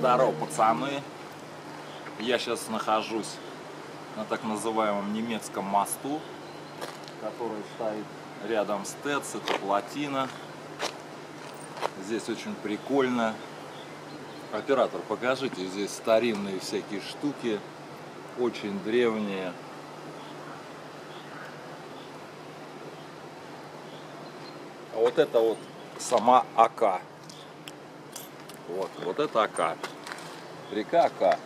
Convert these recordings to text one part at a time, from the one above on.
Здорово, пацаны. Я сейчас нахожусь на так называемом немецком мосту, который стоит рядом с ТЭЦ, это плотина. Здесь очень прикольно. Оператор, покажите, здесь старинные всякие штуки, очень древние. А вот это вот сама АК. Вот, вот это АК. Река АК.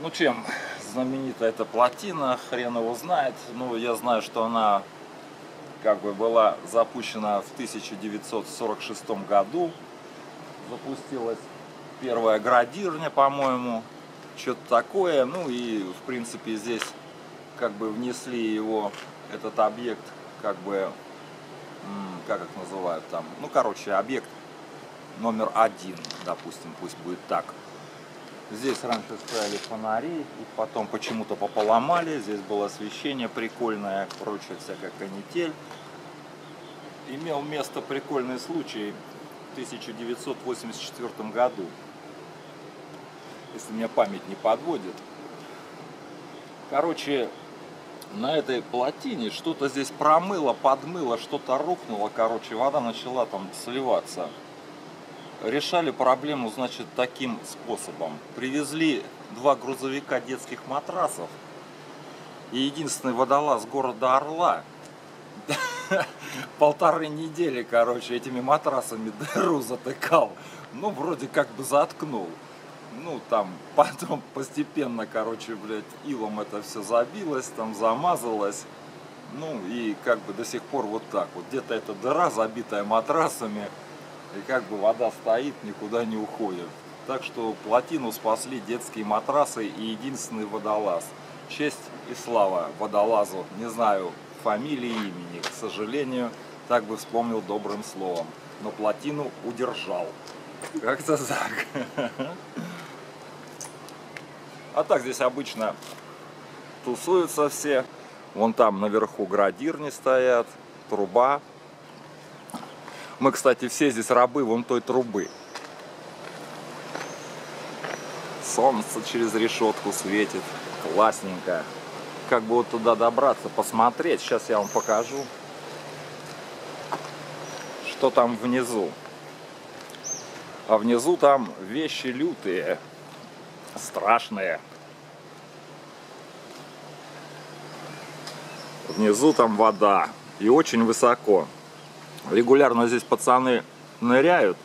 Ну чем знаменита эта плотина, хрен его знает. Ну, я знаю, что она как бы была запущена в 1946 году. Запустилась первая градирня, по-моему, что-то такое. Ну и, в принципе, здесь как бы внесли его, этот объект, как бы, как их называют там, ну, короче, объект номер один, допустим, пусть будет так. Здесь раньше стояли фонари, их потом почему-то пополомали. Здесь было освещение прикольное, прочее всякая канитель. Имел место прикольный случай в 1984 году, если меня память не подводит. Короче, на этой плотине что-то здесь промыло, подмыло, что-то рухнуло, короче, вода начала там сливаться решали проблему, значит, таким способом. Привезли два грузовика детских матрасов и единственный водолаз города Орла полторы недели, короче, этими матрасами дыру затыкал. Ну, вроде как бы заткнул. Ну, там, потом постепенно, короче, блядь, илом это все забилось, там замазалось. Ну, и как бы до сих пор вот так вот. Где-то эта дыра, забитая матрасами, и как бы вода стоит, никуда не уходит. Так что плотину спасли детские матрасы и единственный водолаз. Честь и слава водолазу. Не знаю фамилии, имени, к сожалению, так бы вспомнил добрым словом. Но плотину удержал. Как-то так. А так здесь обычно тусуются все. Вон там наверху градирни стоят, труба мы, кстати, все здесь рабы вон той трубы. Солнце через решетку светит. Классненько. Как бы вот туда добраться, посмотреть. Сейчас я вам покажу, что там внизу. А внизу там вещи лютые, страшные. Внизу там вода и очень высоко регулярно здесь пацаны ныряют,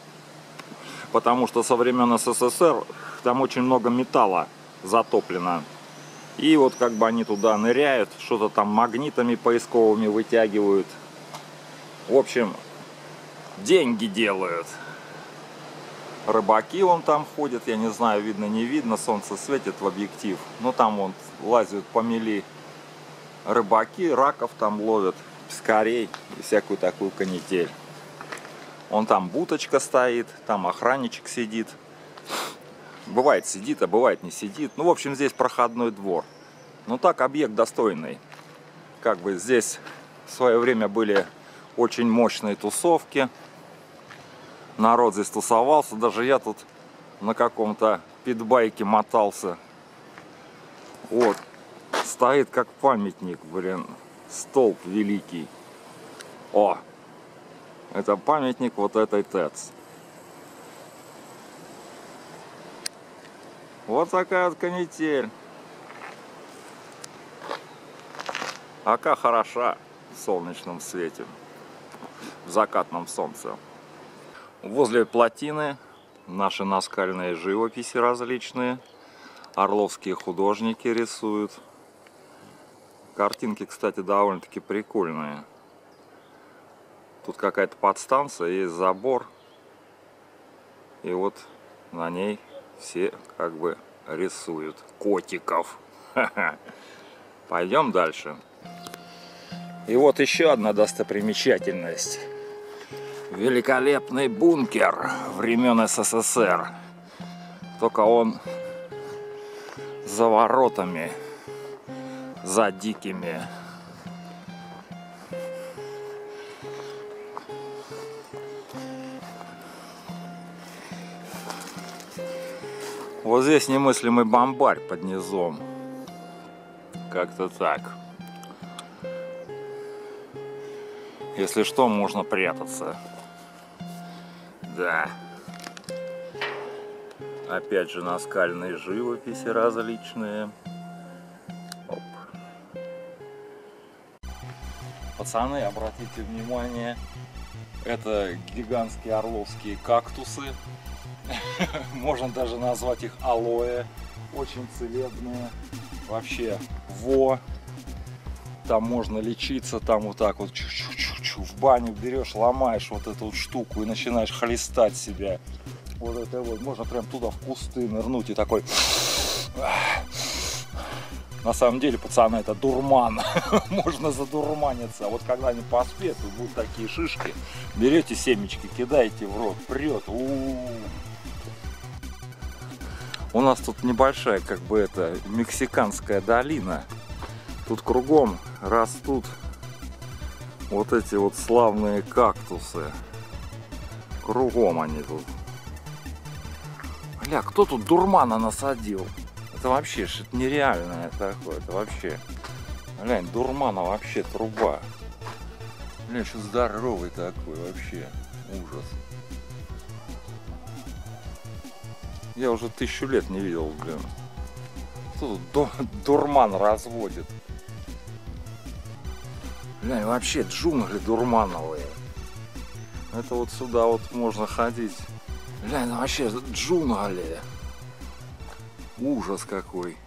потому что со времен СССР там очень много металла затоплено. И вот как бы они туда ныряют, что-то там магнитами поисковыми вытягивают. В общем, деньги делают. Рыбаки вон там ходят, я не знаю, видно, не видно, солнце светит в объектив. Но там вон лазят по мели рыбаки, раков там ловят пескарей и всякую такую канитель. Он там буточка стоит, там охранничек сидит. Бывает сидит, а бывает не сидит. Ну, в общем, здесь проходной двор. Ну, так, объект достойный. Как бы здесь в свое время были очень мощные тусовки. Народ здесь тусовался. Даже я тут на каком-то питбайке мотался. Вот. Стоит как памятник, блин столб великий. О, это памятник вот этой ТЭЦ. Вот такая вот канитель. Ака хороша в солнечном свете, в закатном солнце. Возле плотины наши наскальные живописи различные. Орловские художники рисуют. Картинки, кстати, довольно-таки прикольные. Тут какая-то подстанция, есть забор. И вот на ней все как бы рисуют котиков. Пойдем дальше. И вот еще одна достопримечательность. Великолепный бункер времен СССР. Только он за воротами за дикими. Вот здесь немыслимый бомбарь под низом. Как-то так. Если что, можно прятаться. Да. Опять же наскальные живописи различные. Пацаны, обратите внимание, это гигантские орловские кактусы. Можно даже назвать их алоэ. Очень целебные. Вообще, во. Там можно лечиться, там вот так вот чу -чу -чу -чу, в баню берешь, ломаешь вот эту вот штуку и начинаешь хлестать себя. Вот это вот, можно прям туда в кусты нырнуть и такой... На самом деле, пацаны, это дурман. Можно задурманиться. А вот когда они поспеют, будут такие шишки. Берете семечки, кидаете в рот, прет. У, -у, -у. У нас тут небольшая, как бы это, мексиканская долина. Тут кругом растут вот эти вот славные кактусы. Кругом они тут. Бля, кто тут дурмана насадил? Это вообще что-то нереальное такое. Это вообще. Глянь, дурмана вообще труба. Бля, что здоровый такой вообще. Ужас. Я уже тысячу лет не видел, блин. Кто тут дурман разводит? Глянь, вообще джунгли дурмановые. Это вот сюда вот можно ходить. Ну вообще джунгли. Ужас какой.